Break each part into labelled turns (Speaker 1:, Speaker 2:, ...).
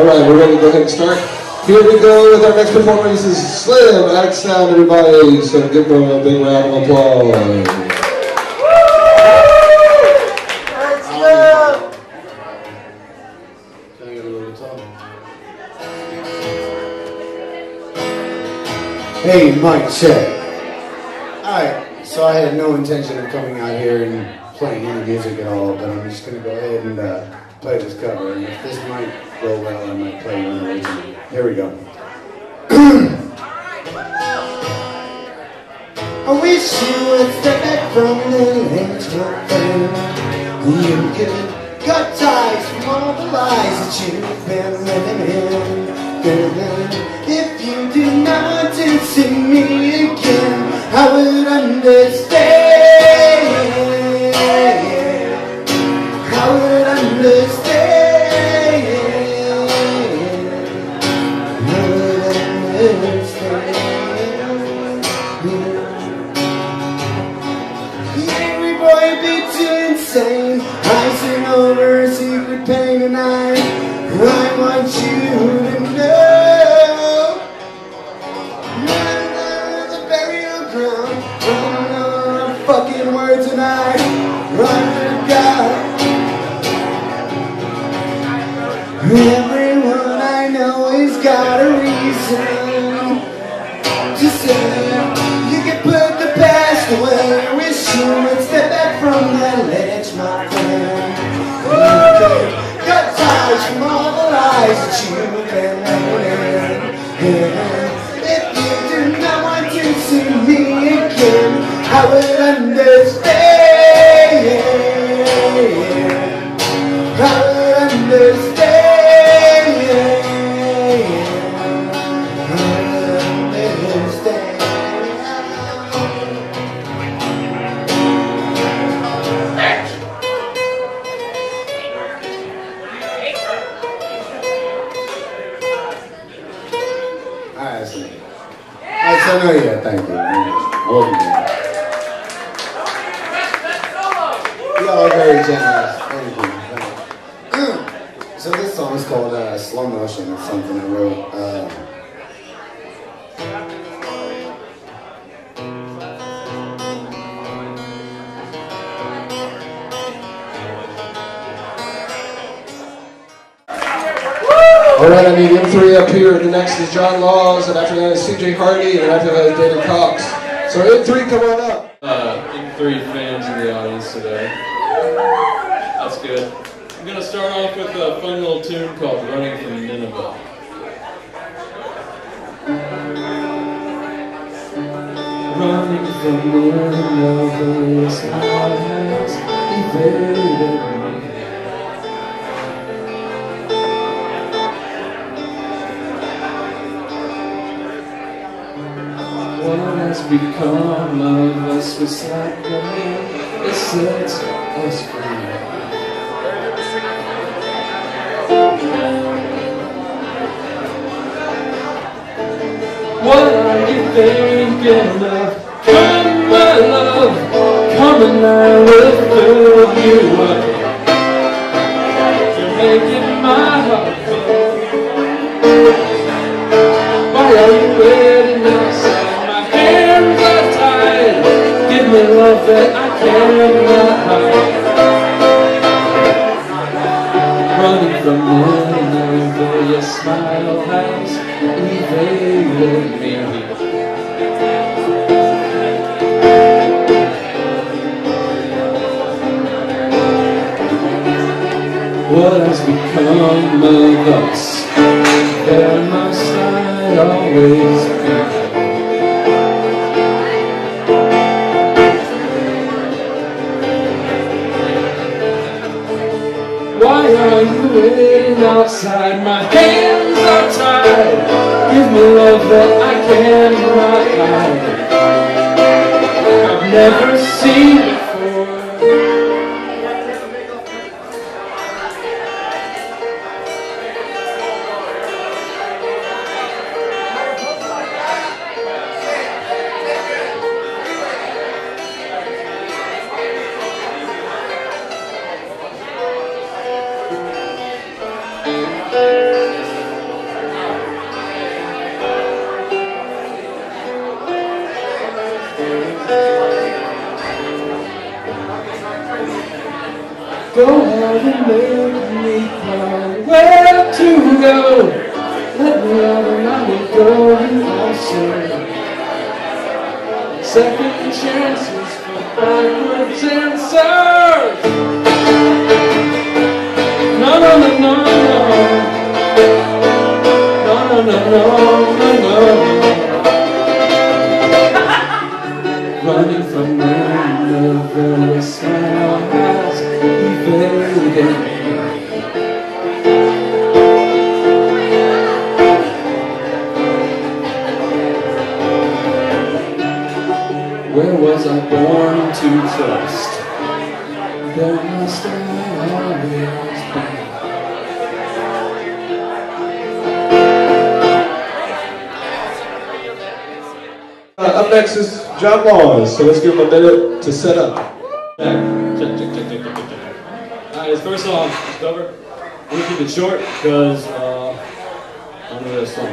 Speaker 1: All right, we're ready to go ahead and start. Here we go with our next performance. This is Slim X Sound, everybody. So give them a big round of applause.
Speaker 2: Hey, Mike, check. Alright, so I had no intention of coming out here and playing any music at all, but I'm just gonna go ahead and uh, play this cover. And if this might go well, I might play. Here we go. I wish you would step back from the my friend. You could cut ties from all the lies that you've been living in. Girl, if you do not see me again, I would understand. Every boy be too insane. Rising over secret pain and I. Want you to know. You're the burial ground. Running on fucking words and I. I forgot Everyone I know has got a reason I would understand. I would understand. Alright, so, alright, so no, yeah, thank you. Y'all very generous. Thank you. So this song is called uh, Slow Motion. It's something I wrote. Uh,
Speaker 1: All right, I need M3 up here. The next is John Laws, and after that is CJ Hardy, and after that is David Cox. So M3, come on up.
Speaker 3: Uh, three fans in the audience today. That's good. I'm gonna start off with a fun little tune called "Running from Nineveh." Running from Nineveh, yes, my has evaded. What has become of us man that sets us free. What are you thinking of? Come, my love, come and I will fill you up. You're making my heart beat. Why are you waiting outside? My hands are tied. Give me love that smile has evaded me. What has become of us? There must I always be. Why are you outside? My hands are tied. Give me love that I cannot hide. I've never seen
Speaker 4: Go ahead and make me cry. Where to go? Let me out and I will go and I'll say Second chances for backwards answers. No, no, no. No, no, was I born to trust? There must I always be.
Speaker 1: Uh, up next is John Laws, so let's give him a minute to set up.
Speaker 3: Check, check, check, check, check, check, check. Alright, this first song, Discover. I'm gonna keep it short because uh, I'm gonna song.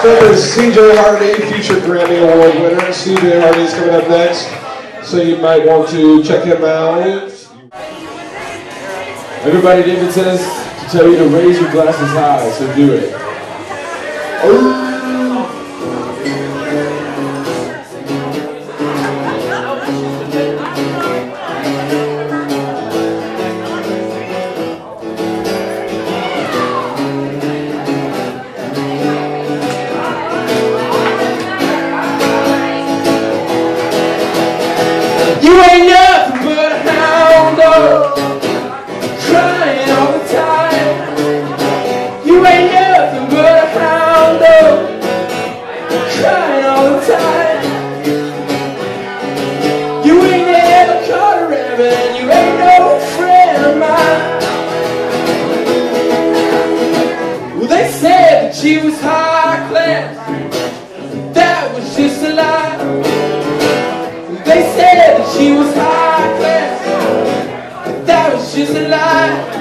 Speaker 1: Up is CJ Hardy, future Grammy Award winner. CJ Hardy is coming up next, so you might want to check him out.
Speaker 5: Everybody, David says to tell you to raise your glasses high, so do it.
Speaker 3: Oh. You ain't nothing but a hound dog Crying all the time. You ain't nothing but a hound dog Crying all the time. You ain't never caught a rabbit And you ain't no friend of mine. Well they said that she was high class. She was high class. That was just a lie.